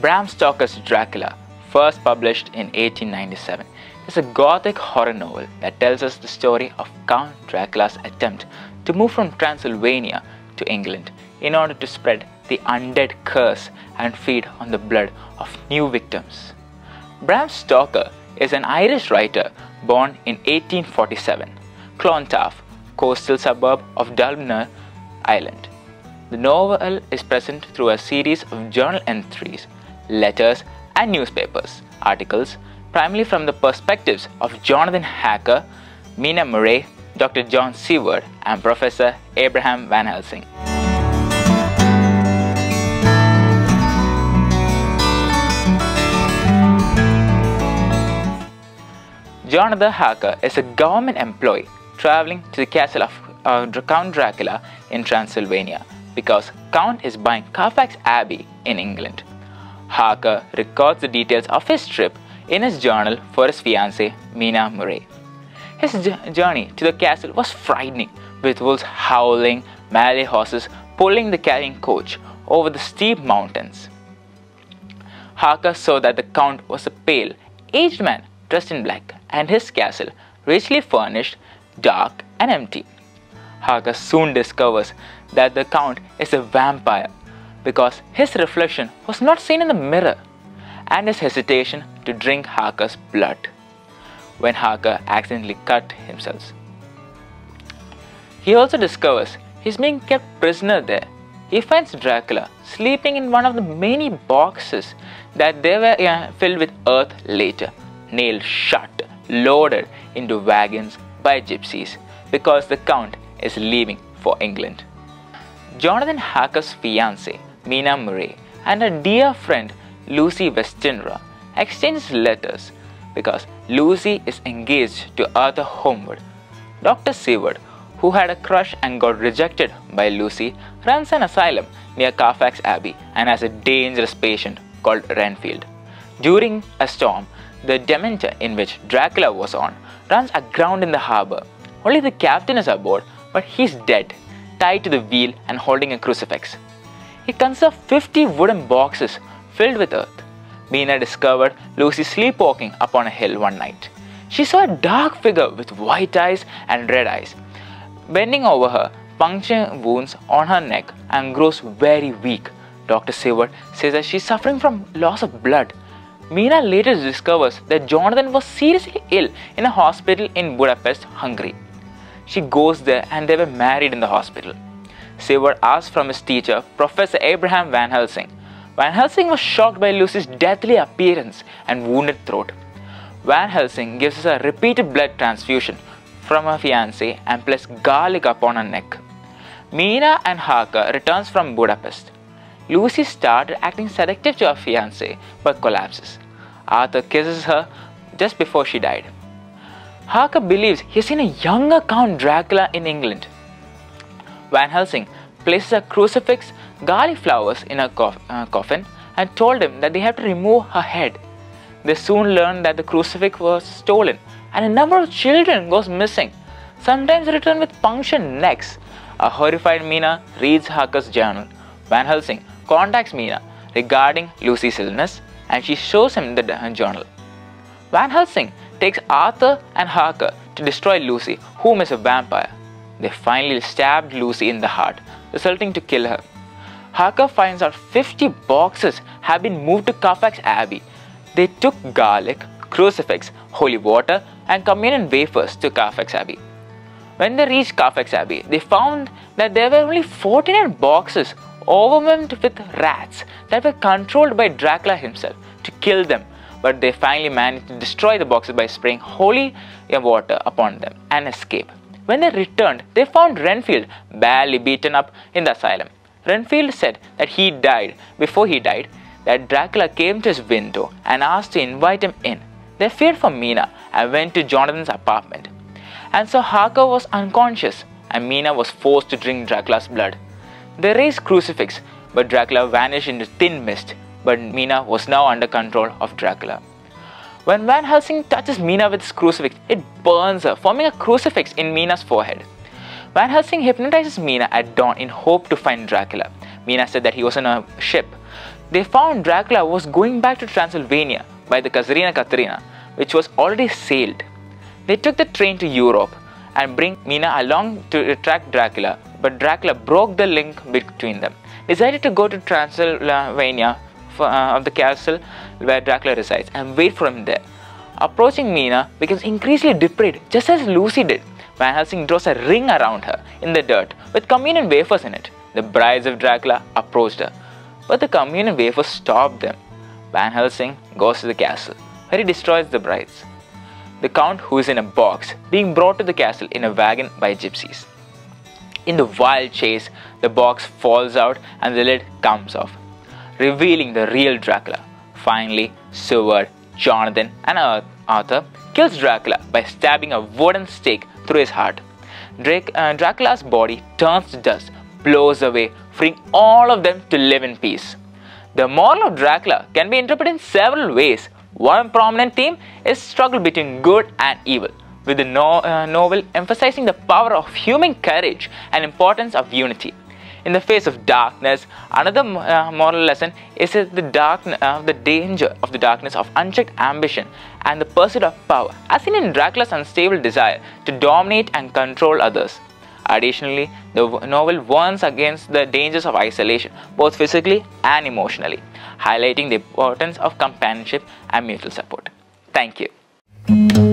Bram Stoker's Dracula, first published in 1897, is a gothic horror novel that tells us the story of Count Dracula's attempt to move from Transylvania to England in order to spread the undead curse and feed on the blood of new victims. Bram Stoker is an Irish writer born in 1847, Clontarf, coastal suburb of Dublin, Ireland. The novel is present through a series of journal entries, letters, and newspapers articles, primarily from the perspectives of Jonathan Harker, Mina Murray, Dr. John Seward, and Professor Abraham Van Helsing. Jonathan Harker is a government employee traveling to the castle of uh, Count Dracula in Transylvania because Count is buying Carfax Abbey in England. Harker records the details of his trip in his journal for his fiancée Mina Murray. His journey to the castle was frightening, with wolves howling, Malay horses pulling the carrying coach over the steep mountains. Harker saw that the Count was a pale, aged man dressed in black, and his castle, richly furnished, dark, and empty. Harker soon discovers that the Count is a vampire because his reflection was not seen in the mirror and his hesitation to drink Harker's blood when Harker accidentally cut himself. He also discovers he's being kept prisoner there. He finds Dracula sleeping in one of the many boxes that they were filled with earth later, nailed shut, loaded into wagons by gypsies because the Count is leaving for England. Jonathan Harker's fiancée, Mina Murray, and her dear friend Lucy Westenra exchange letters because Lucy is engaged to Arthur Holmwood. Dr. Seward, who had a crush and got rejected by Lucy, runs an asylum near Carfax Abbey and has a dangerous patient called Renfield. During a storm, the Demeter in which Dracula was on runs aground in the harbor. Only the captain is aboard, but he's dead tied to the wheel and holding a crucifix. He conserved 50 wooden boxes filled with earth. Mina discovered Lucy sleepwalking upon a hill one night. She saw a dark figure with white eyes and red eyes. Bending over her, puncturing wounds on her neck and grows very weak. Dr. Seward says that she's suffering from loss of blood. Mina later discovers that Jonathan was seriously ill in a hospital in Budapest, Hungary. She goes there and they were married in the hospital. Seward asks from his teacher, Professor Abraham Van Helsing. Van Helsing was shocked by Lucy's deathly appearance and wounded throat. Van Helsing gives her a repeated blood transfusion from her fiancé and places garlic upon her neck. Mina and Harker returns from Budapest. Lucy started acting seductive to her fiancé but collapses. Arthur kisses her just before she died. Harker believes he's seen a younger Count Dracula in England. Van Helsing places a crucifix, garlic flowers in a cof- uh, coffin and told him that they have to remove her head. They soon learn that the crucifix was stolen and a number of children goes missing, sometimes return with punctured necks. A horrified Mina reads Harker's journal. Van Helsing contacts Mina regarding Lucy's illness and she shows him the journal. Van Helsing takes Arthur and Harker to destroy Lucy, whom is a vampire. They finally stabbed Lucy in the heart, resulting to kill her. Harker finds out 50 boxes have been moved to Carfax Abbey. They took garlic, crucifix, holy water, and communion wafers to Carfax Abbey. When they reached Carfax Abbey, they found that there were only 49 boxes overwhelmed with rats that were controlled by Dracula himself to kill them but they finally managed to destroy the boxes by spraying holy water upon them and escape. When they returned, they found Renfield badly beaten up in the asylum. Renfield said that he died before he died, that Dracula came to his window and asked to invite him in. They feared for Mina and went to Jonathan's apartment. And so Harker was unconscious and Mina was forced to drink Dracula's blood. They raised crucifix, but Dracula vanished into thin mist but Mina was now under control of Dracula. When Van Helsing touches Mina with his crucifix, it burns her, forming a crucifix in Mina's forehead. Van Helsing hypnotizes Mina at dawn in hope to find Dracula. Mina said that he was on a ship they found Dracula was going back to Transylvania by the Kazarina Katerina, which was already sailed. They took the train to Europe and bring Mina along to attract Dracula, but Dracula broke the link between them. Decided to go to Transylvania for, uh, of the castle where Dracula resides and wait for him there. Approaching Mina becomes increasingly depraved, just as Lucy did. Van Helsing draws a ring around her in the dirt with communion wafers in it. The brides of Dracula approached her, but the communion wafers stopped them. Van Helsing goes to the castle, where he destroys the brides. The Count, who is in a box, being brought to the castle in a wagon by gypsies. In the wild chase, the box falls out and the lid comes off, revealing the real Dracula. Finally, Seward, Jonathan, and Arthur kills Dracula by stabbing a wooden stake through his heart. Drake, uh, Dracula's body turns to dust, blows away, freeing all of them to live in peace. The moral of Dracula can be interpreted in several ways. One prominent theme is struggle between good and evil, with the no, uh, novel emphasizing the power of human courage and importance of unity. In the face of darkness, another uh, moral lesson is the dark, uh, the danger of the darkness of unchecked ambition and the pursuit of power, as seen in Dracula's unstable desire to dominate and control others. Additionally, the novel warns against the dangers of isolation, both physically and emotionally, highlighting the importance of companionship and mutual support. Thank you.